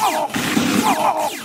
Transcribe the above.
Oh! Oh!